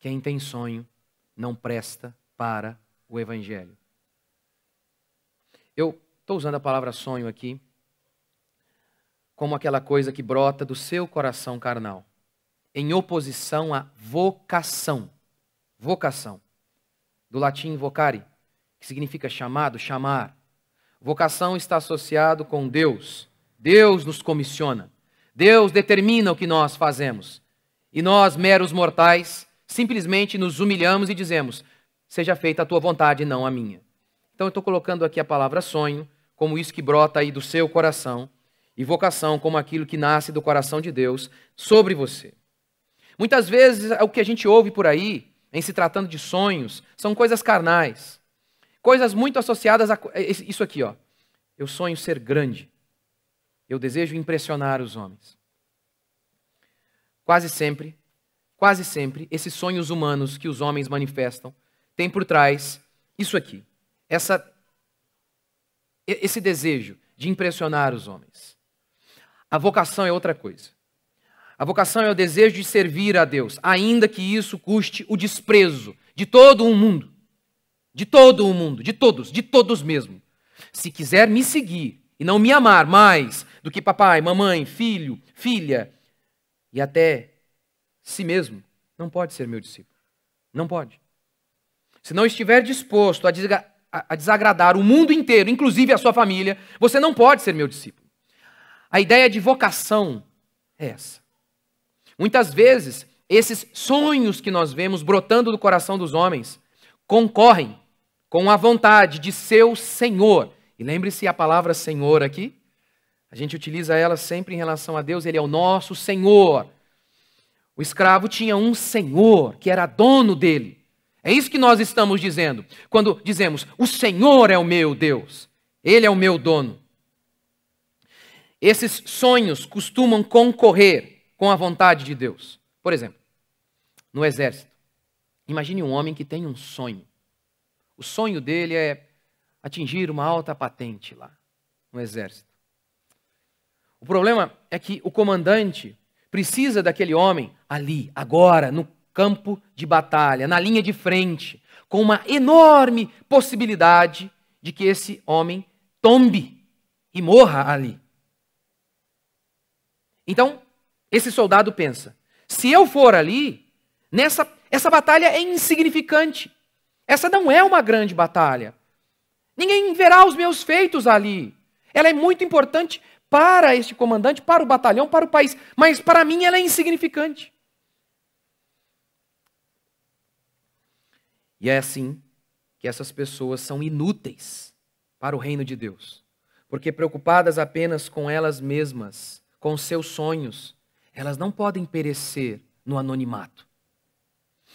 Quem tem sonho não presta para o Evangelho. Eu estou usando a palavra sonho aqui como aquela coisa que brota do seu coração carnal, em oposição à vocação. Vocação. Do latim vocare, que significa chamado, chamar. Vocação está associado com Deus. Deus nos comissiona. Deus determina o que nós fazemos. E nós, meros mortais, simplesmente nos humilhamos e dizemos: Seja feita a tua vontade, não a minha. Então eu estou colocando aqui a palavra sonho, como isso que brota aí do seu coração, e vocação como aquilo que nasce do coração de Deus sobre você. Muitas vezes o que a gente ouve por aí, em se tratando de sonhos, são coisas carnais. Coisas muito associadas a isso aqui, ó. Eu sonho ser grande. Eu desejo impressionar os homens. Quase sempre, quase sempre, esses sonhos humanos que os homens manifestam têm por trás isso aqui. Essa esse desejo de impressionar os homens. A vocação é outra coisa. A vocação é o desejo de servir a Deus, ainda que isso custe o desprezo de todo o mundo. De todo o mundo, de todos, de todos mesmo. Se quiser me seguir e não me amar mais do que papai, mamãe, filho, filha e até si mesmo, não pode ser meu discípulo. Não pode. Se não estiver disposto a desagradar o mundo inteiro, inclusive a sua família, você não pode ser meu discípulo. A ideia de vocação é essa. Muitas vezes, esses sonhos que nós vemos brotando do coração dos homens concorrem com a vontade de seu Senhor. E lembre-se a palavra Senhor aqui. A gente utiliza ela sempre em relação a Deus, ele é o nosso Senhor. O escravo tinha um senhor que era dono dele. É isso que nós estamos dizendo. Quando dizemos, o Senhor é o meu Deus, ele é o meu dono. Esses sonhos costumam concorrer com a vontade de Deus. Por exemplo, no exército. Imagine um homem que tem um sonho. O sonho dele é atingir uma alta patente lá no exército. O problema é que o comandante precisa daquele homem ali, agora, no campo de batalha, na linha de frente, com uma enorme possibilidade de que esse homem tombe e morra ali. Então, esse soldado pensa: se eu for ali, nessa essa batalha é insignificante. Essa não é uma grande batalha. Ninguém verá os meus feitos ali. Ela é muito importante para este comandante, para o batalhão, para o país, mas para mim ela é insignificante. E é assim que essas pessoas são inúteis para o reino de Deus, porque preocupadas apenas com elas mesmas, com seus sonhos, elas não podem perecer no anonimato.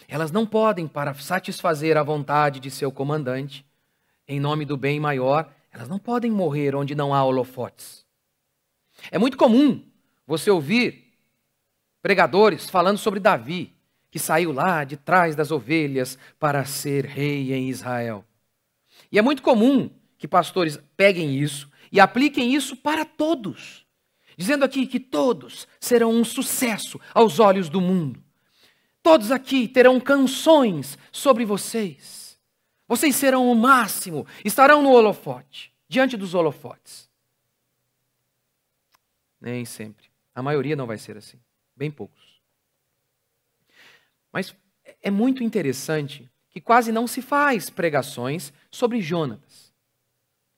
Elas não podem, para satisfazer a vontade de seu comandante, em nome do bem maior, elas não podem morrer onde não há holofotes. É muito comum você ouvir pregadores falando sobre Davi, que saiu lá de trás das ovelhas para ser rei em Israel. E é muito comum que pastores peguem isso e apliquem isso para todos, dizendo aqui que todos serão um sucesso aos olhos do mundo. Todos aqui terão canções sobre vocês. Vocês serão o máximo, estarão no holofote, diante dos holofotes. Nem sempre. A maioria não vai ser assim. Bem poucos. Mas é muito interessante que quase não se faz pregações sobre Jonatas.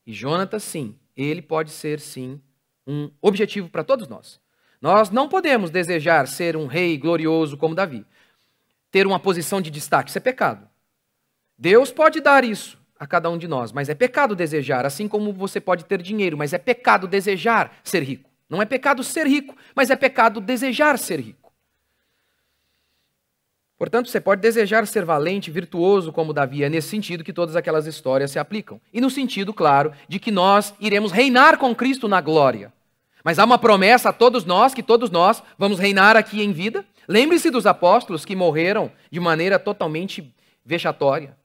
E Jonatas, sim, ele pode ser, sim, um objetivo para todos nós. Nós não podemos desejar ser um rei glorioso como Davi ter uma posição de destaque. Isso é pecado. Deus pode dar isso a cada um de nós, mas é pecado desejar, assim como você pode ter dinheiro, mas é pecado desejar ser rico. Não é pecado ser rico, mas é pecado desejar ser rico. Portanto, você pode desejar ser valente, virtuoso como Davi, é nesse sentido que todas aquelas histórias se aplicam. E no sentido, claro, de que nós iremos reinar com Cristo na glória. Mas há uma promessa a todos nós que todos nós vamos reinar aqui em vida. Lembre-se dos apóstolos que morreram de maneira totalmente vexatória,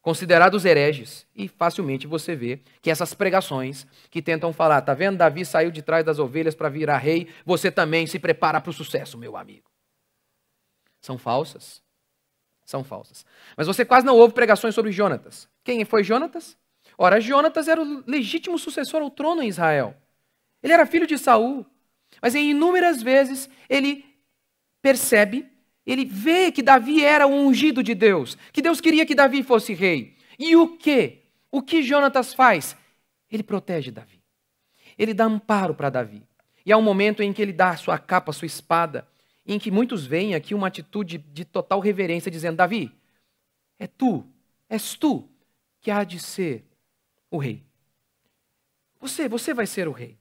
considerados hereges. E facilmente você vê que essas pregações que tentam falar, tá vendo? Davi saiu de trás das ovelhas para virar rei, você também se prepara para o sucesso, meu amigo. São falsas. são falsas. Mas você quase não ouve pregações sobre Jonatas. Quem foi Jonatas? Ora, Jonatas era o legítimo sucessor ao trono em Israel. Ele era filho de Saul. Mas em inúmeras vezes ele percebe, ele vê que Davi era o ungido de Deus, que Deus queria que Davi fosse rei. E o que? O que Jonatas faz? Ele protege Davi. Ele dá amparo para Davi. E há um momento em que ele dá a sua capa, a sua espada, em que muitos veem aqui uma atitude de total reverência, dizendo: Davi, é tu, és tu que há de ser o rei. Você, você vai ser o rei.